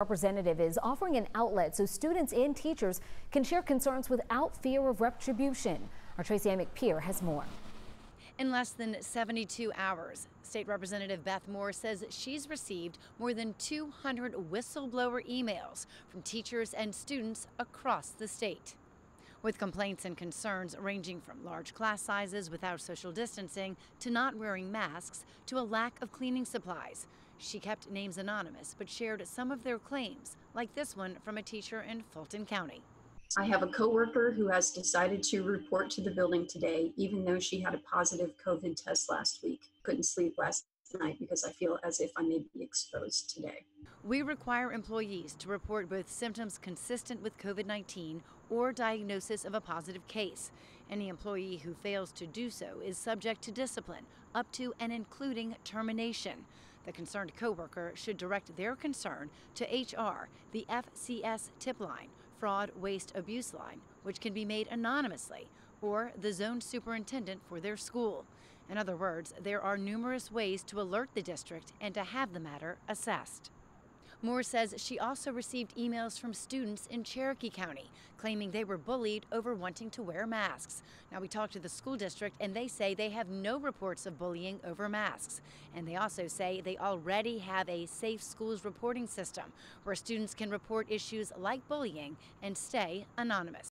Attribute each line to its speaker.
Speaker 1: Representative is offering an outlet so students and teachers can share concerns without fear of retribution. Our Tracey Amick Peer has more.
Speaker 2: In less than 72 hours, State Representative Beth Moore says she's received more than 200 whistleblower emails from teachers and students across the state. With complaints and concerns ranging from large class sizes without social distancing to not wearing masks to a lack of cleaning supplies. She kept names anonymous but shared some of their claims, like this one from a teacher in Fulton County.
Speaker 3: I have a coworker who has decided to report to the building today, even though she had a positive COVID test last week. Couldn't sleep last night because I feel as if I may be exposed today.
Speaker 2: We require employees to report both symptoms consistent with COVID 19 or diagnosis of a positive case. Any employee who fails to do so is subject to discipline, up to and including termination. The concerned coworker should direct their concern to HR, the FCS tip line, fraud, waste, abuse line, which can be made anonymously, or the zone superintendent for their school. In other words, there are numerous ways to alert the district and to have the matter assessed. Moore says she also received emails from students in Cherokee County claiming they were bullied over wanting to wear masks. Now, we talked to the school district and they say they have no reports of bullying over masks. And they also say they already have a safe schools reporting system where students can report issues like bullying and stay anonymous.